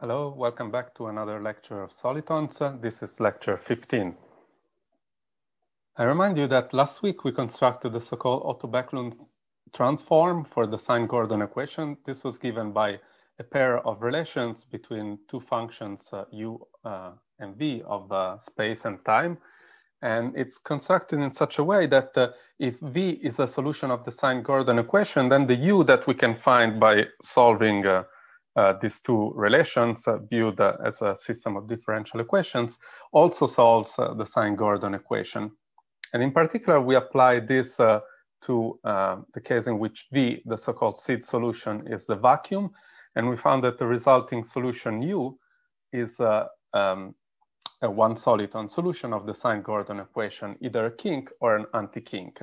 Hello, welcome back to another lecture of solitons. This is lecture 15. I remind you that last week we constructed the so-called auto-Backlund transform for the sine-Gordon equation. This was given by a pair of relations between two functions uh, u uh, and v of uh, space and time. And it's constructed in such a way that uh, if v is a solution of the sine-Gordon equation, then the u that we can find by solving uh, these two relations uh, viewed uh, as a system of differential equations also solves uh, the sine-Gordon equation. And in particular, we apply this uh, to the case in which V, the so-called seed solution, is the vacuum. And we found that the resulting solution U is um, a one soliton solution of the sine-Gordon equation, either a kink or an anti-kink.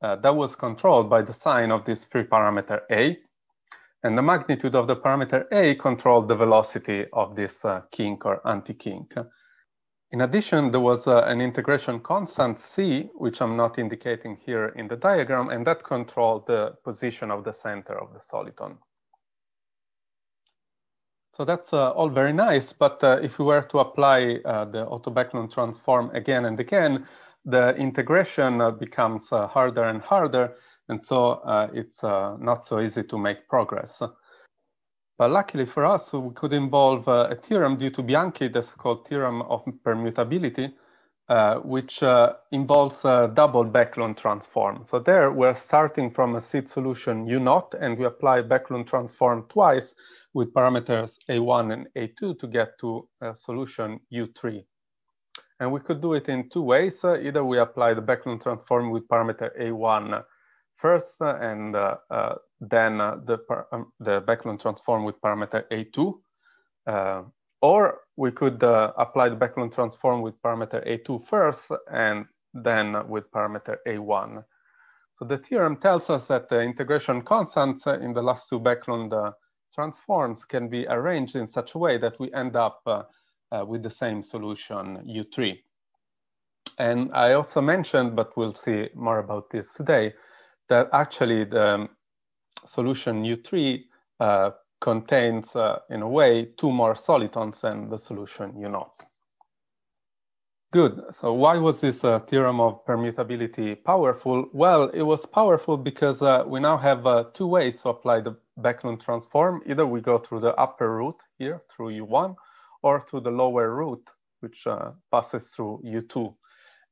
that was controlled by the sign of this free parameter A, and the magnitude of the parameter A controlled the velocity of this uh, kink or anti-kink. In addition, there was uh, an integration constant C, which I'm not indicating here in the diagram, and that controlled the position of the center of the soliton. So that's uh, all very nice, but uh, if we were to apply uh, the auto-Backlund transform again and again, the integration uh, becomes harder and harder, and so uh, it's uh, not so easy to make progress. But luckily for us, we could involve uh, a theorem due to Bianchi, that's called theorem of permutability, uh, which uh, involves a double Backlund transform. So there we're starting from a seed solution U naught, and we apply Backlund transform twice with parameters A1 and A2 to get to a solution U3. And we could do it in two ways. Uh, either we apply the Backlund transform with parameter A1 first, uh, and uh, uh, then the, um, the Backlund transform with parameter A2. or we could apply the Backlund transform with parameter A2 first, and then with parameter A1. So the theorem tells us that the integration constants in the last two Backlund uh, transforms can be arranged in such a way that we end up uh, uh, with the same solution U3. And I also mentioned, but we'll see more about this today, that actually the um, solution U3 uh, contains, uh, in a way, two more solitons than the solution U0. Good. So why was this uh, theorem of permutability powerful? Well, it was powerful because uh, we now have uh, two ways to apply the Backlund transform. Either we go through the upper route here through U1 or through the lower route, which uh, passes through U2.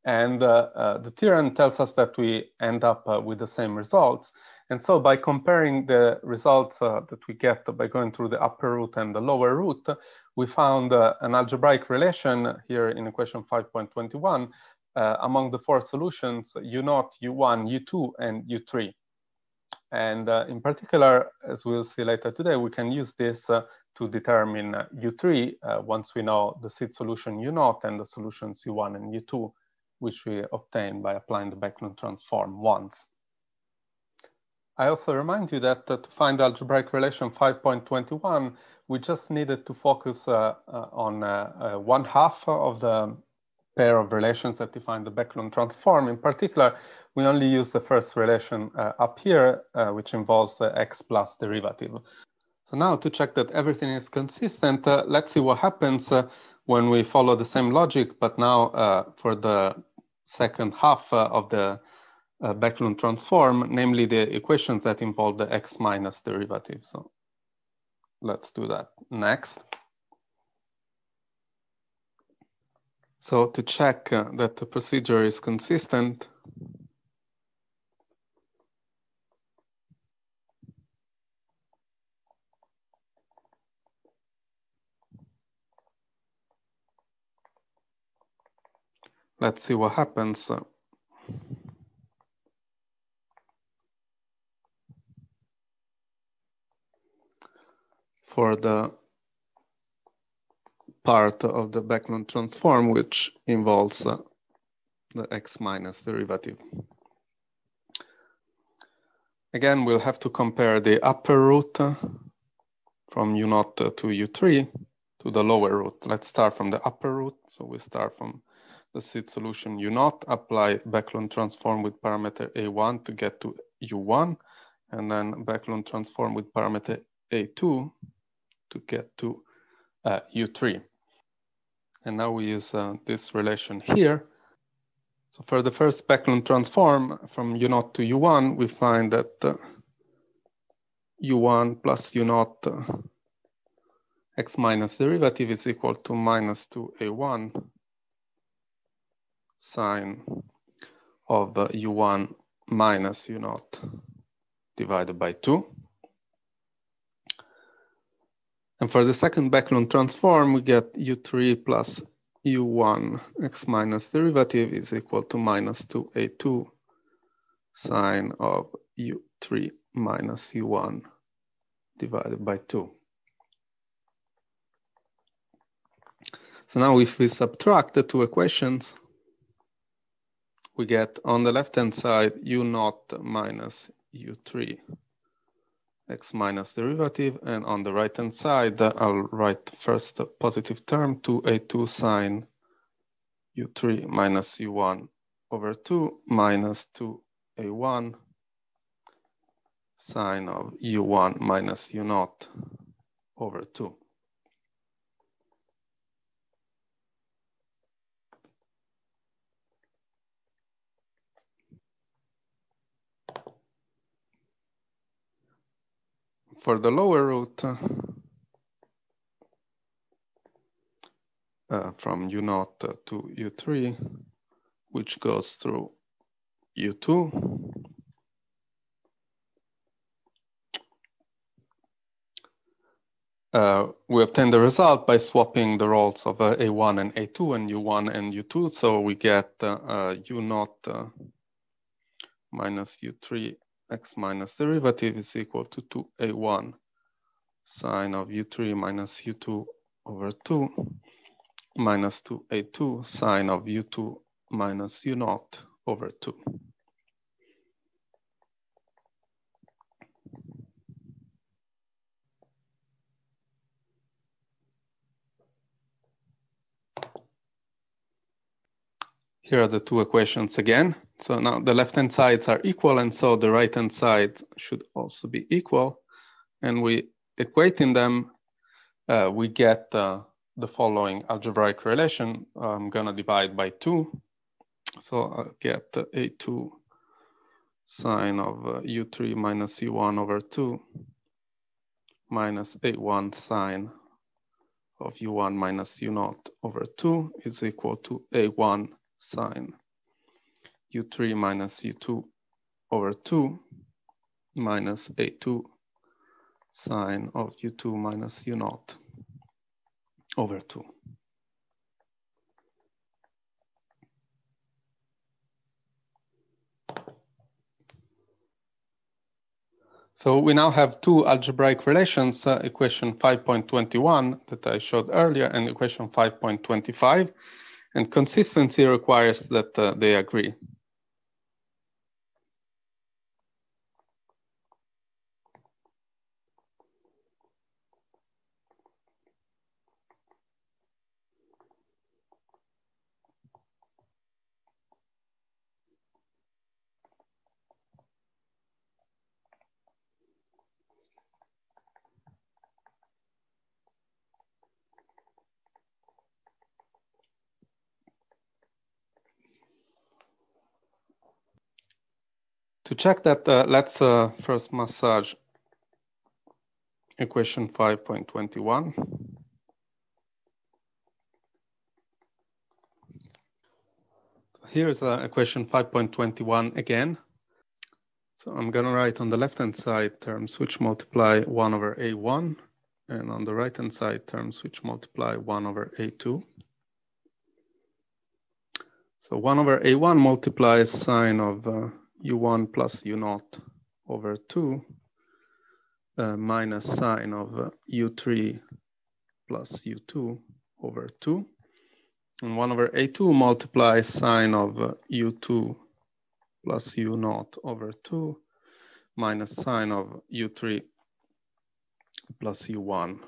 And uh, uh, the theorem tells us that we end up uh, with the same results. And so by comparing the results uh, that we get by going through the upper route and the lower route, we found uh, an algebraic relation here in equation 5.21 uh, among the four solutions, U0, U1, U2, and U3. And in particular, as we'll see later today, we can use this to determine U3 once we know the seed solution U0 and the solutions U1 and U2 which we obtain by applying the Backlund transform once. I also remind you that uh, to find algebraic relation 5.21, we just needed to focus uh, uh, on uh, uh, one half of the pair of relations that define the Backlund transform. In particular, we only use the first relation uh, up here, which involves the x plus derivative. So now to check that everything is consistent, let's see what happens when we follow the same logic, but now uh, for the second half uh, of the uh, Backlund transform, namely the equations that involve the x minus derivative. So let's do that next. So to check uh, that the procedure is consistent, Let's see what happens. For the part of the Backlund transform, which involves uh, the x minus derivative. Again, we'll have to compare the upper route from u0 to u3 to the lower route. Let's start from the upper route. So we start from the seed solution U0, apply Backlund transform with parameter A1 to get to U1, and then Backlund transform with parameter A2 to get to uh, u3. And now we use uh, this relation here. So for the first Backlund transform from u0 to u1, we find that uh, u1 plus u0 uh, x minus derivative is equal to minus 2a1 sine of uh, u1 minus u0 divided by 2. And for the second Backlund transform, we get u3 plus u1 x minus derivative is equal to minus 2a2 sine of u3 minus u1 divided by 2. So now if we subtract the two equations, we get on the left-hand side u naught minus u3 x minus derivative, and on the right-hand side, I'll write first the positive term, 2a2 sine u3 minus u1 over 2 minus 2a1 sine of u1 minus u0 over 2. For the lower route, uh, from u0 to u3, which goes through u2, Uh, we obtain the result by swapping the roles of uh, A1 and A2 and U1 and U2. So we get uh, U0 uh, minus U3 x minus derivative is equal to 2A1 sine of U3 minus U2 over 2 minus 2A2 sine of U2 minus U0 over 2. Here are the two equations again. So now the left-hand sides are equal, and so the right-hand side should also be equal. And we equating them, uh, we get uh, the following algebraic relation. I'm gonna divide by two. So I'll get A2 sine of uh, U3 minus U1 over two minus A1 sine of U1 minus U0 over two is equal to A1 sine u3 minus u2 over 2 minus a2 sine of u2 minus u0 over 2. So we now have two algebraic relations, uh, equation 5.21 that I showed earlier and equation 5.25. And consistency requires that uh, they agree. Check that, uh, let's uh, first massage equation 5.21. Here's uh, equation 5.21 again. So I'm gonna write on the left-hand side terms which multiply one over A1, and on the right-hand side terms which multiply one over A2. So one over A1 multiplies sine of uh, u1 plus u0 over 2 uh, minus sine of uh, u3 plus u2 over 2. And 1 over a2 multiplies sine of uh, u2 plus u0 over 2 minus sine of u3 plus u1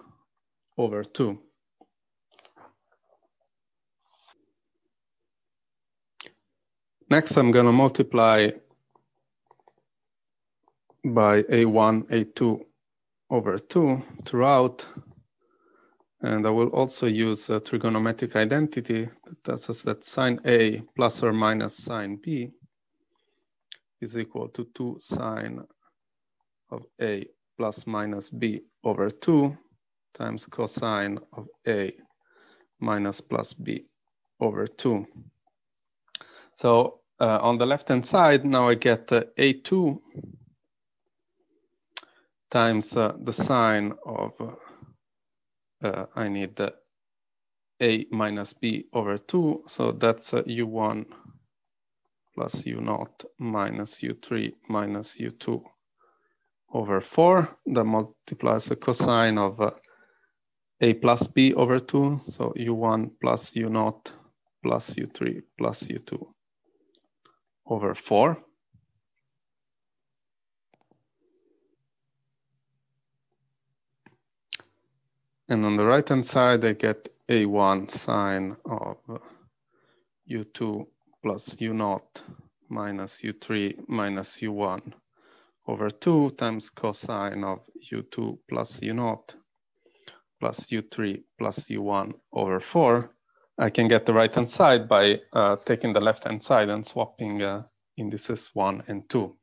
over 2. Next, I'm going to multiply by a1, a2 over 2 throughout. And I will also use a trigonometric identity that tells us that sine A plus or minus sine B is equal to 2 sine of A plus minus B over 2 times cosine of A minus plus B over 2. So uh, on the left-hand side, now I get uh, A2 times uh, the sine of, uh, uh, I need A minus B over 2. So that's U1 uh, plus u0 minus U3 minus U2 over 4. That multiplies the cosine of A plus B over 2. So U1 plus u0 plus U3 plus U2 over 4. And on the right-hand side, I get A1 sine of U2 plus U0 minus U3 minus U1 over 2 times cosine of U2 plus U0 plus U3 plus U1 over 4. I can get the right-hand side by uh, taking the left-hand side and swapping uh, indices 1 and 2.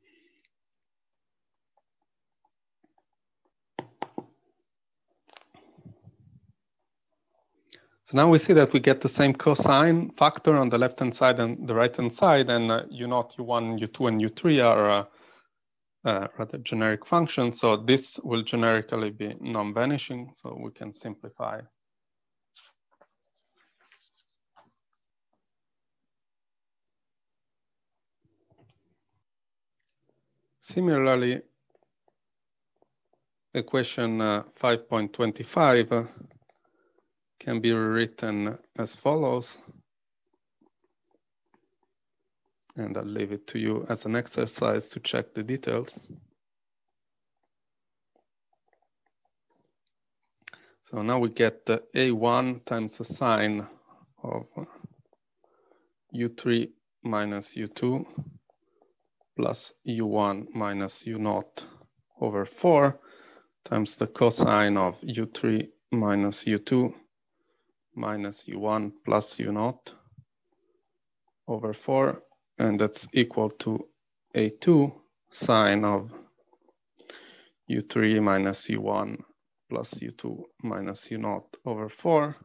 So now we see that we get the same cosine factor on the left-hand side and the right-hand side, and uh, U0, U1, U2, and U3 are uh, uh, rather generic functions. So this will generically be non-vanishing, so we can simplify Similarly, equation uh, 5.25 uh, can be rewritten as follows. And I'll leave it to you as an exercise to check the details. So now we get the A1 times the sine of U3 minus U2 plus u1 minus u0 over 4 times the cosine of u3 minus u2 minus u1 plus u0 over 4. And that's equal to a2 sine of u3 minus u1 plus u2 minus u0 over 4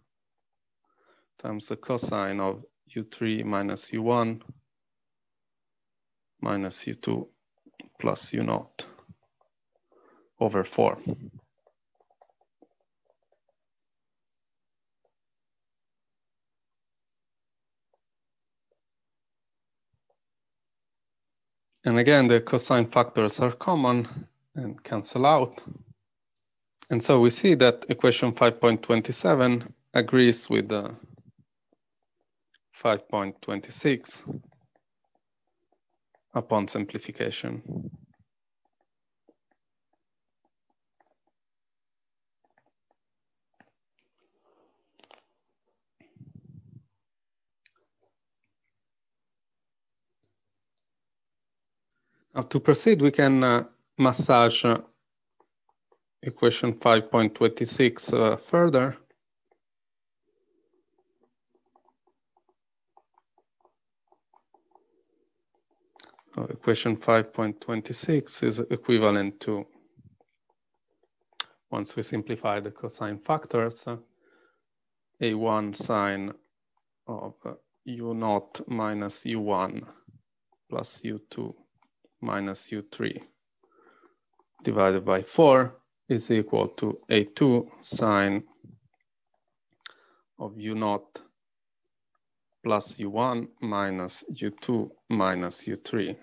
times the cosine of u3 minus u1 minus u2 plus u0 over 4. And again, the cosine factors are common and cancel out. And so we see that equation 5.27 agrees with the 5.26 upon simplification. To proceed, we can uh, massage uh, equation 5.26 uh, further. Uh, equation 5.26 is equivalent to, once we simplify the cosine factors, uh, a1 sine of uh, u naught minus u1 plus u2 minus u3 divided by 4 is equal to a2 sine of u0 plus u1 minus u2 minus u3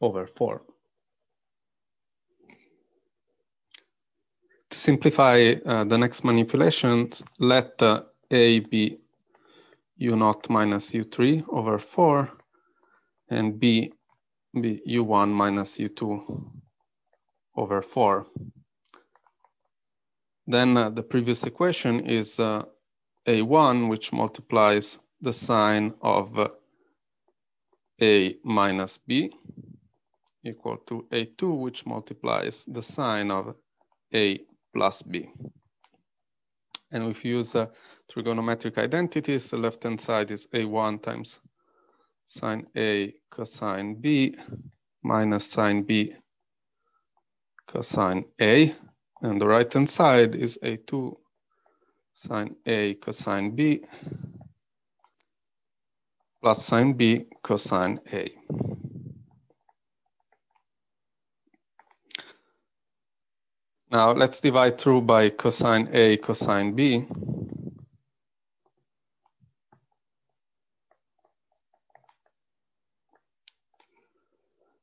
over 4. To simplify uh, the next manipulations, let uh, a be u0 minus u3 over 4 and b be u1 minus u2 over 4. Then uh, the previous equation is uh, a1, which multiplies the sine of uh, a minus b equal to a2, which multiplies the sine of a plus b. And if you use uh, trigonometric identities, the left-hand side is A1 times sine A cosine B minus sine B cosine A. And the right-hand side is A2 sine A cosine B plus sine B cosine A. Now let's divide through by cosine A cosine B.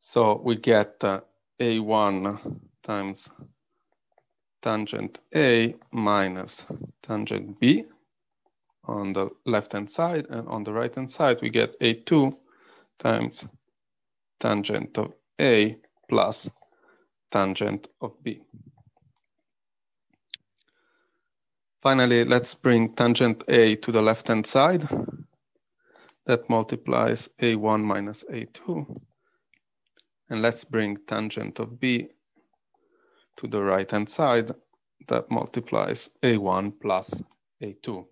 So we get uh, A1 times tangent A minus tangent B on the left-hand side. And on the right-hand side, we get A2 times tangent of A plus tangent of B. Finally, let's bring tangent A to the left-hand side. That multiplies A1 minus A2. And let's bring tangent of B to the right-hand side. That multiplies A1 plus A2.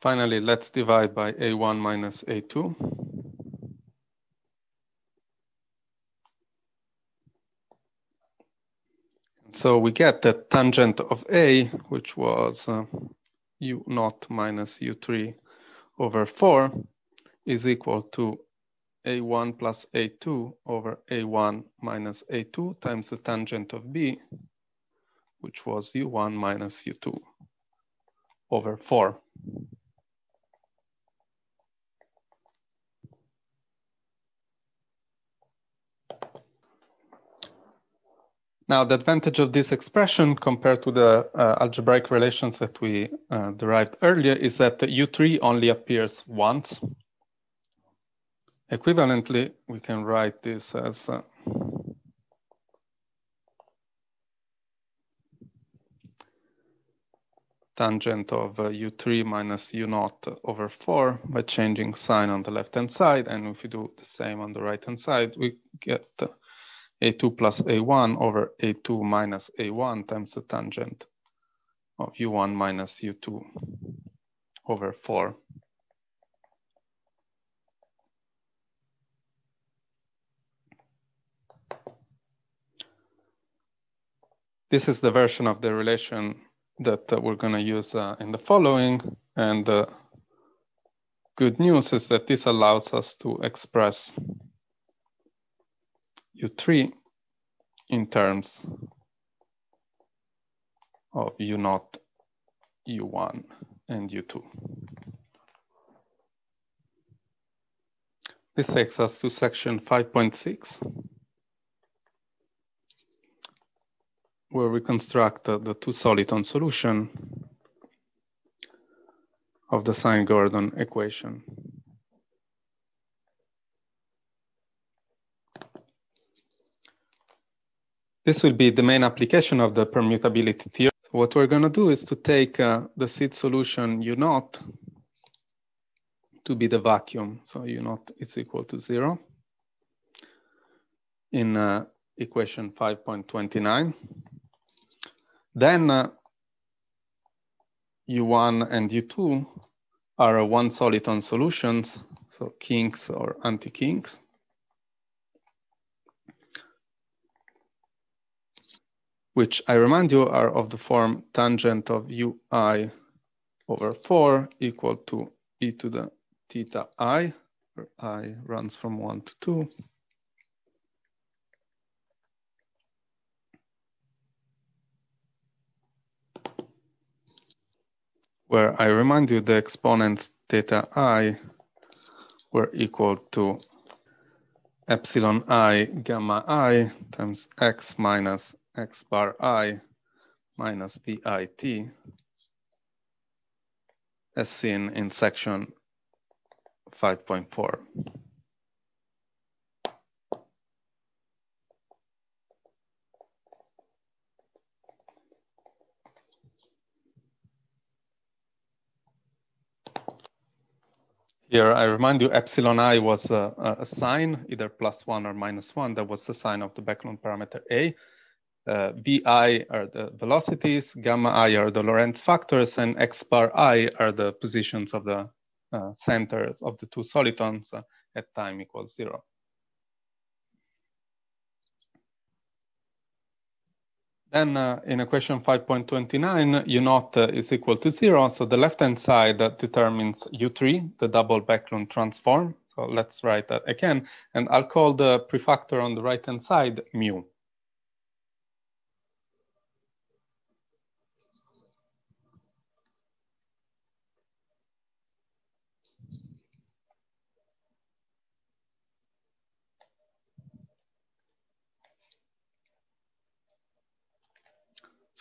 Finally, let's divide by A1 minus A2. So we get that tangent of A, which was uh, u naught minus u3 over 4, is equal to a1 plus a2 over a1 minus a2 times the tangent of b, which was u1 minus u2 over 4. Now, the advantage of this expression compared to the uh, algebraic relations that we uh, derived earlier is that U3 only appears once. Equivalently, we can write this as uh, tangent of U3 minus U0 over 4 by changing sign on the left-hand side. And if we do the same on the right-hand side, we get a2 plus a1 over a2 minus a1 times the tangent of u1 minus u2 over 4. This is the version of the relation that uh, we're going to use uh, in the following. And the good news is that this allows us to express U3 in terms of U naught, U1, and U2. This takes us to section 5.6, where we construct uh, the two soliton solution of the Sine-Gordon equation. This will be the main application of the permutability theorem. So what we're going to do is to take uh, the seed solution U naught to be the vacuum. So U naught is equal to zero in uh, equation 5.29. Then uh, U1 and U2 are one soliton solutions, so kinks or anti-kinks. Which I remind you are of the form tangent of ui over 4 equal to e to the theta i, where i runs from 1 to 2. Where I remind you the exponents theta i were equal to epsilon i gamma i times x minus x bar i minus bit as seen in section 5.4. Here, I remind you, epsilon i was a, a, sign, either plus one or minus one. That was the sign of the Backlund parameter A. Uh, Vi are the velocities, gamma i are the Lorentz factors, and x bar i are the positions of the uh, centers of the two solitons uh, at time equals zero. Then uh, in equation 5.29, U naught uh, is equal to zero. So the left-hand side determines U3, the double Backlund transform. So let's write that again. And I'll call the prefactor on the right-hand side mu.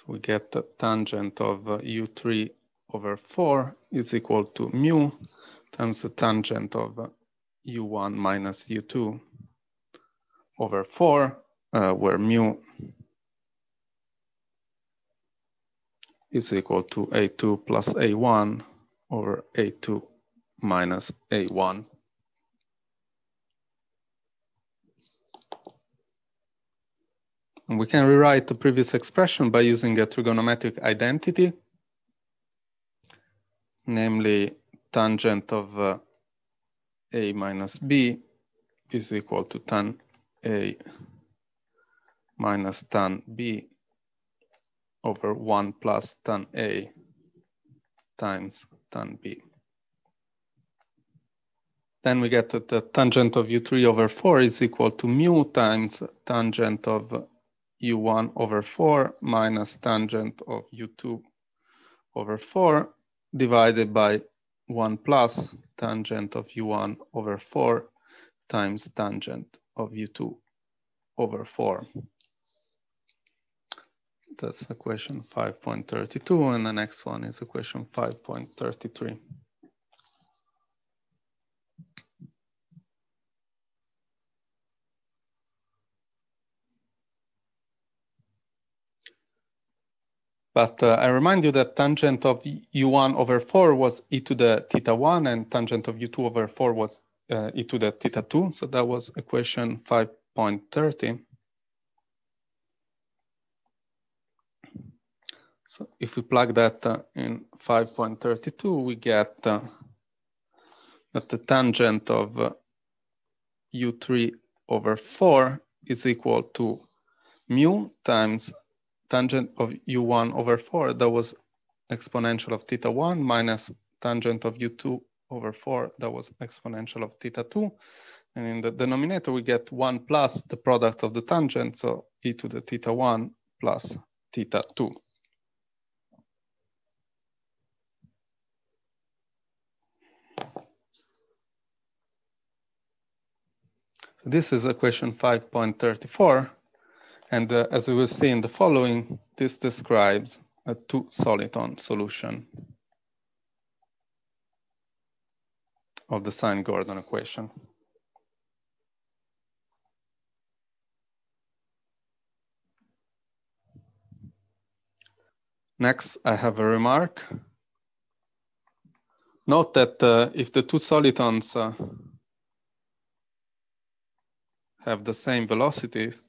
So we get the tangent of uh, u3 over 4 is equal to mu times the tangent of uh, u1 minus u2 over 4, uh, where mu is equal to a2 plus a1 over a2 minus a1. We can rewrite the previous expression by using a trigonometric identity, namely tangent of uh, a minus b is equal to tan a minus tan b over 1 plus tan a times tan b. Then we get that the tangent of u3 over 4 is equal to mu times tangent of u1 over 4 minus tangent of u2 over 4 divided by 1 plus tangent of u1 over 4 times tangent of u2 over 4. That's equation 5.32 and the next one is equation 5.33. But uh, I remind you that tangent of u1 over 4 was e to the theta 1 and tangent of u2 over 4 was uh, e to the theta 2. So that was equation 5.30. So if we plug that uh, in 5.32, we get uh, that the tangent of u3 uh, over 4 is equal to mu times tangent of u1 over 4, that was exponential of theta 1 minus tangent of u2 over 4, that was exponential of theta 2. And in the denominator, we get 1 plus the product of the tangent, so e to the theta 1 plus theta 2. So this is equation 5.34. And uh, as we will see in the following, this describes a two soliton solution of the Sine-Gordon equation. Next, I have a remark. Note that uh, if the two solitons uh, have the same velocities,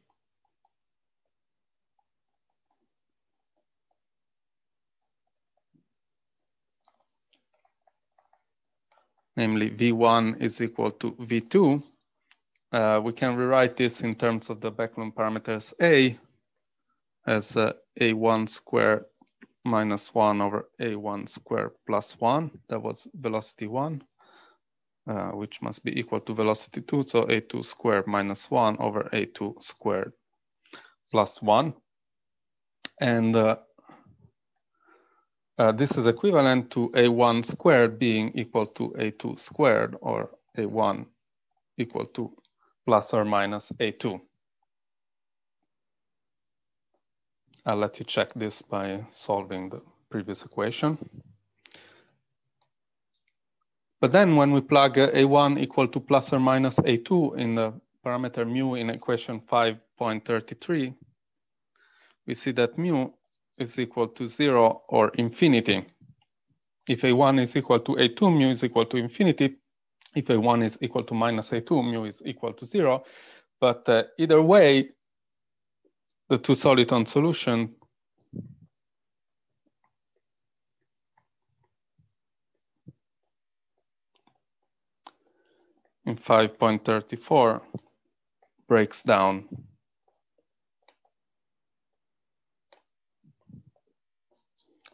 namely V1 is equal to V2, uh, we can rewrite this in terms of the Backlund parameters A as uh, A1 squared minus 1 over A1 squared plus 1. That was velocity 1, uh, which must be equal to velocity 2. So A2 squared minus 1 over A2 squared plus 1. And uh, uh, this is equivalent to a1 squared being equal to a2 squared or a1 equal to plus or minus a2. I'll let you check this by solving the previous equation. But then when we plug a1 equal to plus or minus a2 in the parameter mu in equation 5.33, we see that mu is equal to zero or infinity. If A1 is equal to A2, mu is equal to infinity, if A1 is equal to minus A2, mu is equal to zero. But uh, either way, the two soliton solution in 5.34 breaks down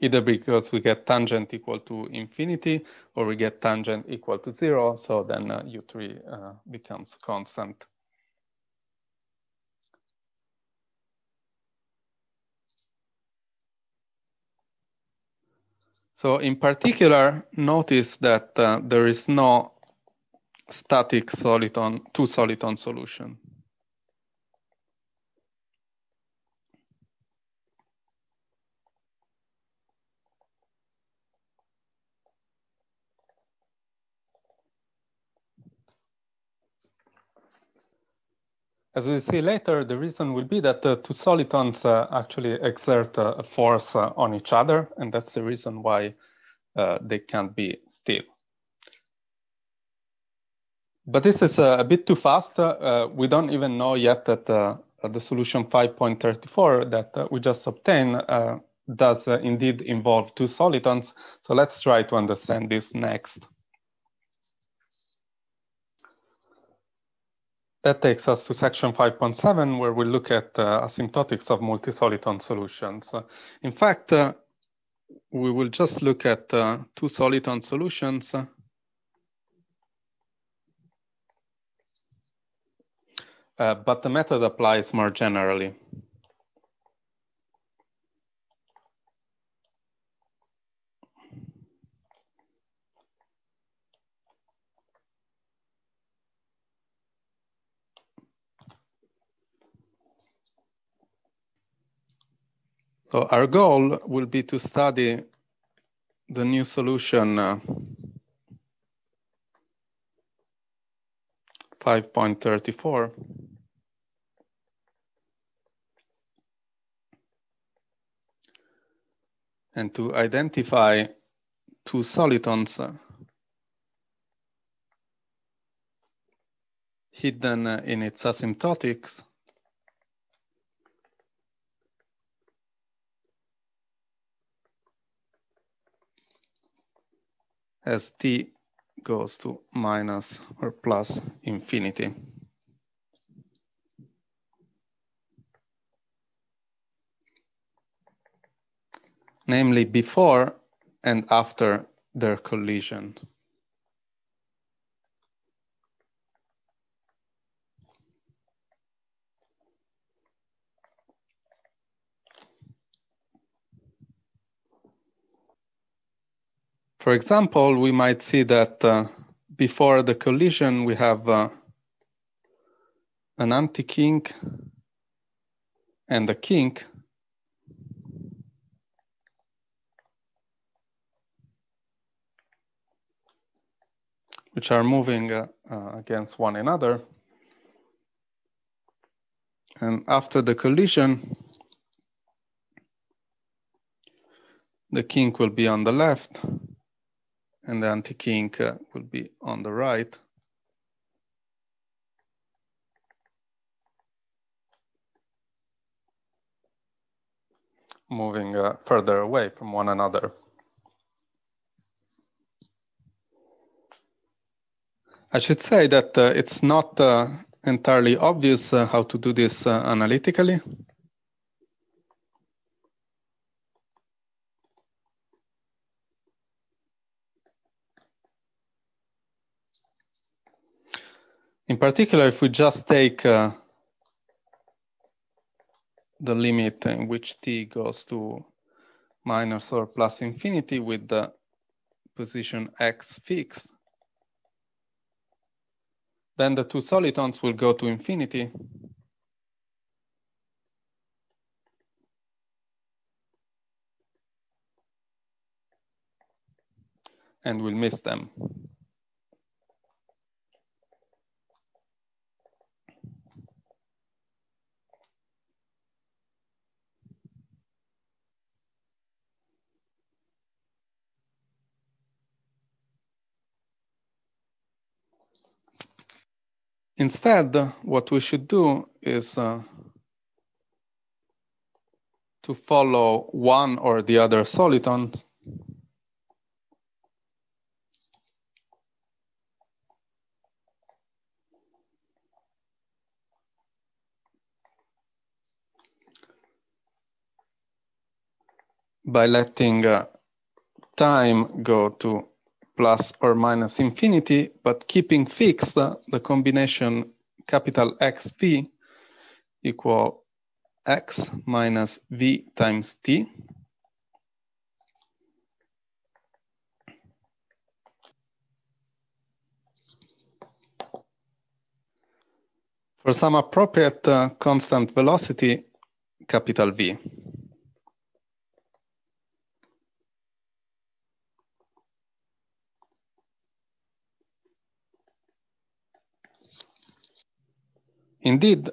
either because we get tangent equal to infinity or we get tangent equal to zero. So then uh, U3 uh, becomes constant. So in particular, notice that uh, there is no static soliton, two soliton solution. As we see later, the reason will be that the two solitons uh, actually exert a force uh, on each other, and that's the reason why uh, they can't be still. But this is uh, a bit too fast. Uh, we don't even know yet that uh, the solution 5.34 that we just obtained does indeed involve two solitons. So let's try to understand this next. That takes us to section 5.7, where we look at uh, asymptotics of multi-soliton solutions. Uh, in fact, uh, we will just look at uh, two soliton solutions. Uh, but the method applies more generally. So our goal will be to study the new solution uh, 5.34. And to identify two solitons uh, hidden in its asymptotics as t goes to minus or plus infinity. Namely before and after their collision. For example, we might see that uh, before the collision, we have uh, an anti-kink and a kink. which are moving uh, uh, against one another. And after the collision, the kink will be on the left and the anti-kink uh, will be on the right. Moving uh, further away from one another. I should say that uh, it's not uh, entirely obvious uh, how to do this uh, analytically. In particular, if we just take uh, the limit in which t goes to minus or plus infinity with the position x fixed, then the two solitons will go to infinity. And we'll miss them. Instead, what we should do is uh, to follow one or the other soliton. By letting uh, time go to plus or minus infinity, but keeping fixed the combination capital XV equal x minus v times t. For some appropriate uh, constant velocity, capital V. Indeed,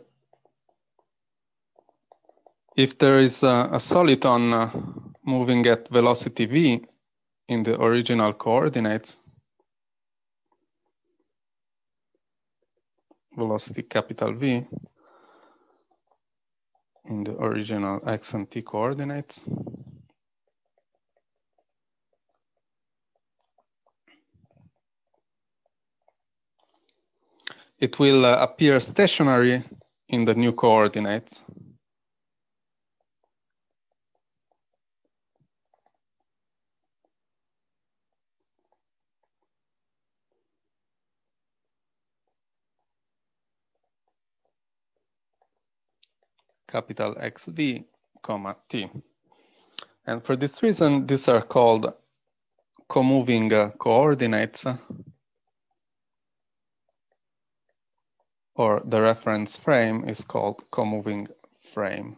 if there is a, a soliton uh, moving at velocity v in the original coordinates, velocity capital V in the original x and t coordinates. It will uh, appear stationary in the new coordinates. capital XV, comma T. And for this reason, these are called co-moving uh, coordinates or the reference frame is called co-moving frame.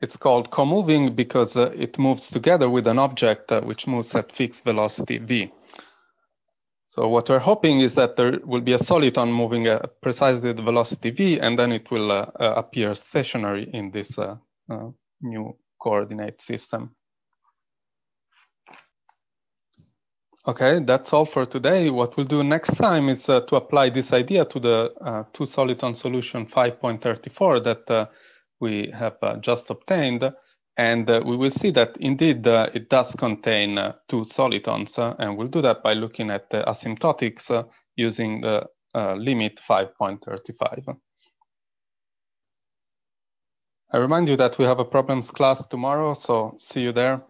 It's called co-moving because uh, it moves together with an object uh, which moves at fixed velocity v. So what we're hoping is that there will be a soliton moving at precisely the velocity v, and then it will uh, uh appear stationary in this uh, uh, new coordinate system. Okay, that's all for today. What we'll do next time is uh, to apply this idea to the uh, two soliton solution 5.34 that uh, we have uh, just obtained. And uh, we will see that indeed uh, it does contain two solitons. and we'll do that by looking at the asymptotics using the limit 5.35. I remind you that we have a problems class tomorrow, so see you there.